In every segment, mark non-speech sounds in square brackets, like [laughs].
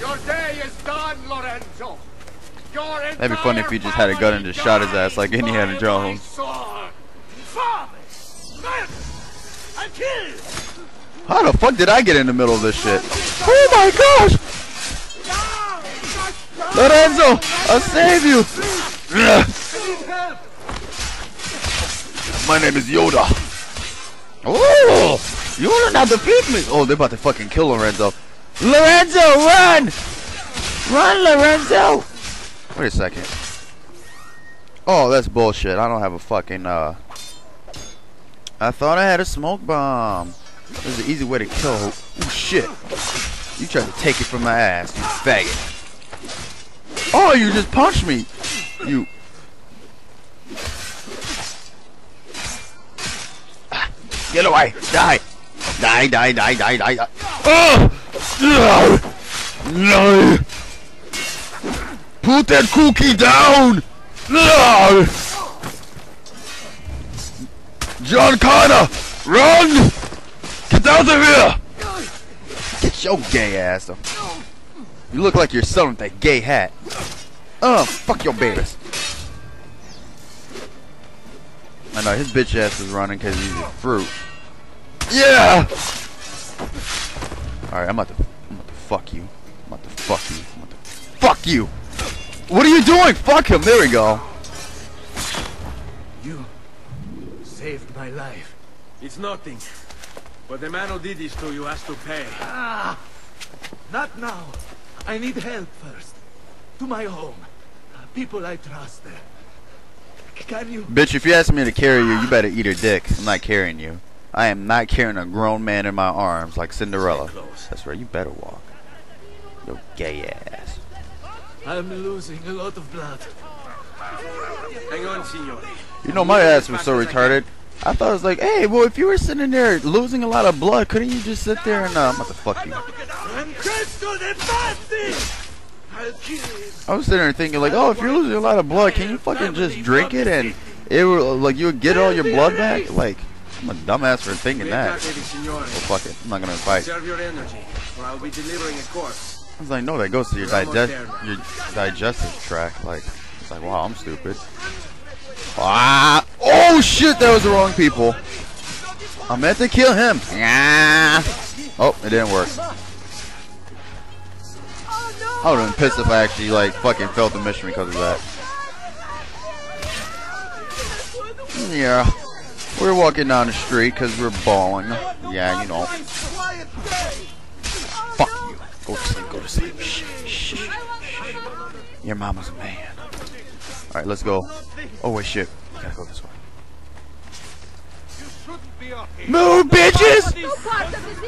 Your day is done, Lorenzo. That'd be funny if he just had a gun and just shot his ass like Indiana Jones. How the fuck did I get in the middle of this shit? Oh my gosh! Lorenzo, I'll save you! My name is Yoda. Oh! Yoda not defeat me! Oh, they're about to fucking kill Lorenzo. Lorenzo, run! Run, Lorenzo! Wait a second. Oh, that's bullshit. I don't have a fucking, uh... I thought I had a smoke bomb. This is an easy way to kill. Oh, shit. You tried to take it from my ass, you faggot. Oh, you just punched me. You... Ah, get away. Die. Die, die, die, die, die. die. Oh! No! No! Put that cookie down! No! John Connor! Run! Get out of here! Get your gay ass up. You look like you're selling that gay hat. Oh, fuck your babies. I know, his bitch ass is running because he's a fruit. Yeah! Alright, I'm about to I'm about to fuck you. I'm about to fuck you. I'm about to fuck you! What are you doing? Fuck him, there we go. You saved my life. It's nothing. But the man who did this to you has to pay. Ah! Not now. I need help first. To my home. People I trust there. Can you... Bitch, if you ask me to carry you, you better eat a dick. I'm not carrying you. I am not carrying a grown man in my arms like Cinderella. That's right, you better walk. Yo gay ass. I'm losing a lot of blood. Hang on, signore. You know, my ass was so retarded. I thought it was like, hey, well, if you were sitting there losing a lot of blood, couldn't you just sit there and, uh, I'm about to fuck you. I was sitting there thinking, like, oh, if you're losing a lot of blood, can you fucking just drink it and it will, like, you would get all your blood back? Like, I'm a dumbass for thinking that. Oh, fuck it. I'm not gonna fight. Preserve your energy, or I'll be delivering a corpse. I was like, no, that goes to your, digest your digestive tract. Like, it's like, wow, I'm stupid. Ah! Oh shit, that was the wrong people. I meant to kill him. Yeah. Oh, it didn't work. I would have been pissed if I actually like fucking failed the mission because of that. Yeah. We're walking down the street because we're balling. Yeah, you know. Go to go to sleep. Shh, shh. Your mama's a man. Alright, let's go. Oh, wait, shit. Gotta go this way. Move, bitches!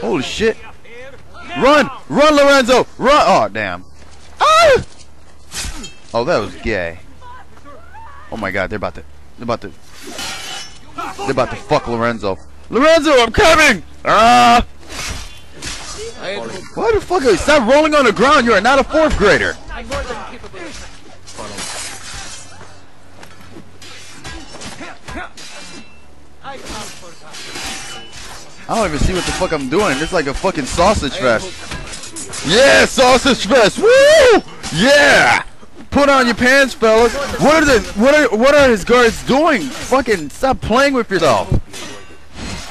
Holy shit. Run! Run, Lorenzo! Run! Oh, damn. Ah! Oh, that was gay. Oh my god, they're about to... They're about to... They're about to fuck Lorenzo. Lorenzo, I'm coming! Ah! Why the fuck are? Stop rolling on the ground. You are not a fourth grader. I don't even see what the fuck I'm doing. It's like a fucking sausage fest. Yeah, sausage fest. Woo! Yeah! Put on your pants, fellas. What are the what are what are his guards doing? Fucking stop playing with yourself.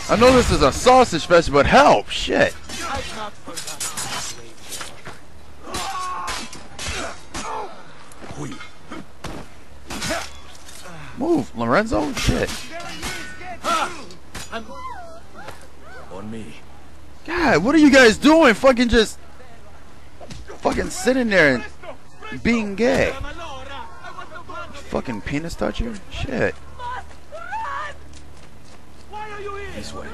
I know this is a sausage fest, but help, shit. Move, Lorenzo. Shit. On me. God, what are you guys doing? Fucking just fucking sitting there and being gay. Fucking penis toucher? Shit. This way.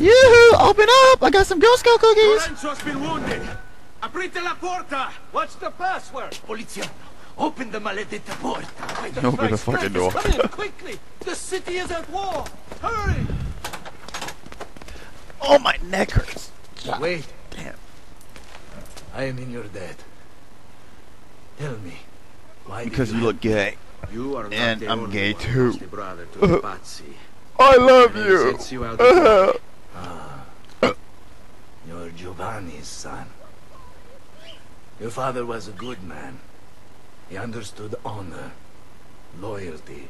Yoo-hoo! Open up! I got some Girl Scout cookies! Lorenzo's been wounded. Aprite la porta. What's the password? Polizia, open the maledetta porta. Open the fucking door. Come in, quickly. The city is at war. Hurry. Oh, my neck hurts. Wait, Damn. I am in your debt. Tell me, why Because you look gay. You are not And I'm gay too. who lost a brother to the [laughs] Pazzi. I love you. sets you out to [laughs] ah, You're Giovanni's son. Your father was a good man. He understood honor, loyalty.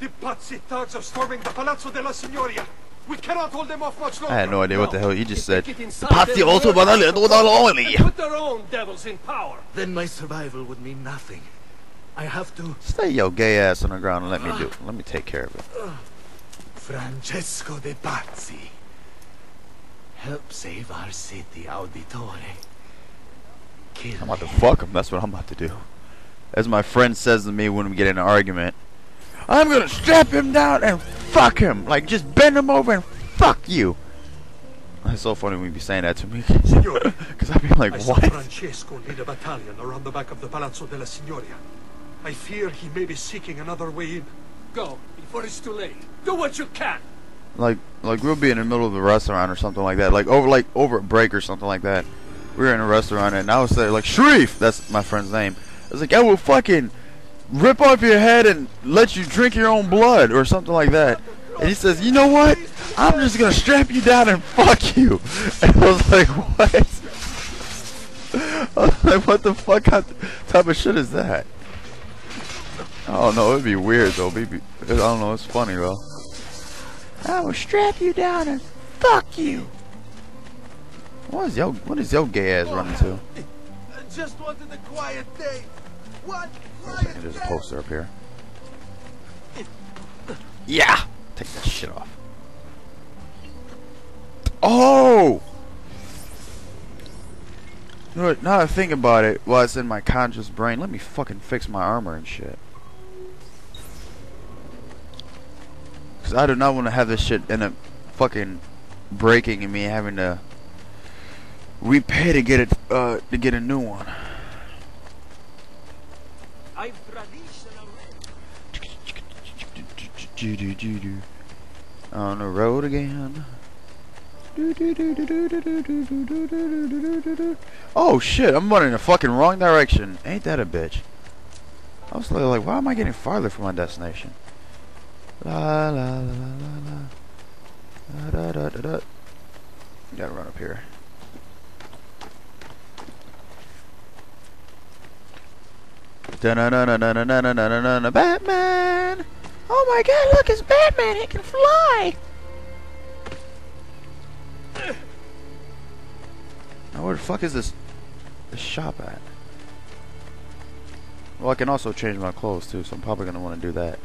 The Pazzi thugs are storming the Palazzo della Signoria. We cannot hold them off much longer. I had no idea what the hell he just said. Get inside Pazzi also murder banale, them, do da loli. Put their own devils in power. Then my survival would mean nothing. I have to... Stay your gay ass on the ground and let me do it. Let me take care of it. Ah. Francesco de Pazzi. Help save our city, Auditore. Kill I'm about to him. fuck him. That's what I'm about to do. As my friend says to me when we get in an argument, I'm gonna strap him down and fuck him. Like just bend him over and fuck you. It's so funny when you be saying that to me. [laughs] Cause I'd be like, I what? Francesco lead a battalion around the back of the Palazzo della Signoria. I fear he may be seeking another way in. Go, before it's too late. Do what you can. Like, like we'll be in the middle of a restaurant or something like that. Like over, like over a break or something like that. We were in a restaurant and I was there like Sharif. That's my friend's name. I was like, I will fucking rip off your head and let you drink your own blood or something like that. And he says, you know what? I'm just gonna strap you down and fuck you. [laughs] And I was like, what? [laughs] I was like, what the fuck type of shit is that? I don't know. It'd be weird though. I don't know. It's funny though. I will strap you down and fuck you. What is yo? What is yo gay ass running to? Just wanted a quiet day. One I quiet can just day. post her up here. Yeah. Take that shit off. Oh. Now that I think about it, while it's in my conscious brain, let me fucking fix my armor and shit. Cause I do not want to have this shit end up fucking breaking and me having to repay to get it uh to get a new one. I'm traditional. On the road again. Oh shit, I'm running in the fucking wrong direction. Ain't that a bitch? I was like, why am I getting farther from my destination? La la la la la la. Da, da, da, da. Gotta run up here. Batman! Oh my god, look, it's Batman! He can fly! Now where the fuck is this this shop at? Well, I can also change my clothes too, so I'm probably gonna want to do that.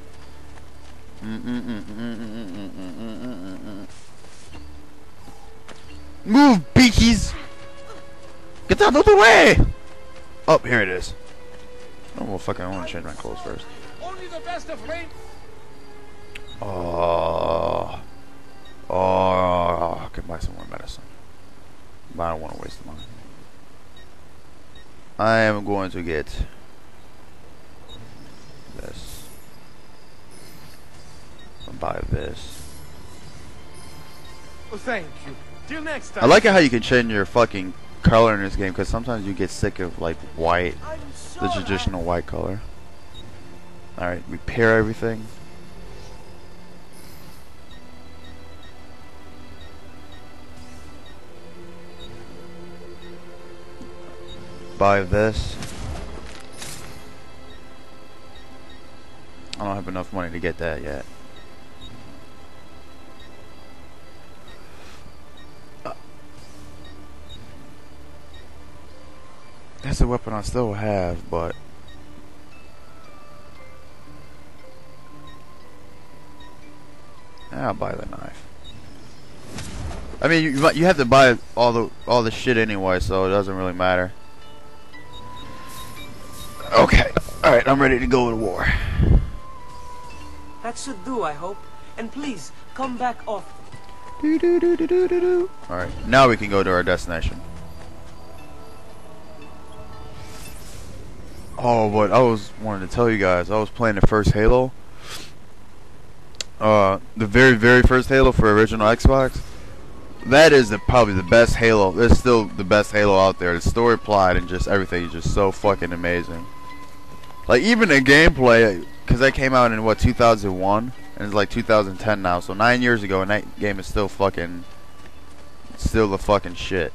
Move, beakies! Get out of the way! Oh, here it is. Oh, well, fucking, I want to change my clothes first. Only the best of rain. Oh. Oh, I can buy some more medicine. But I don't want to waste the money. I am going to get this. I'll buy this. Well, thank you. Till next time. I like it how you can change your fucking color in this game because sometimes you get sick of like white, the traditional white color. Alright, repair everything. Buy this. I don't have enough money to get that yet. That's a weapon I still have, but I'll buy the knife. I mean, you you you have to buy all the all the shit anyway, so it doesn't really matter. Okay, all right, I'm ready to go to war. That should do, I hope. And please, come back often. Do, do, do, do, do, do, do. All right, now we can go to our destination. Oh, but I was wanting to tell you guys, I was playing the first Halo. Uh, the very, very first Halo for original Xbox. That is the, probably the best Halo. It's still the best Halo out there. The story plot and just everything is just so fucking amazing. Like even the gameplay, because that came out in what 2001, and it's like 2010 now. So nine years ago, and that game is still fucking, still the fucking shit.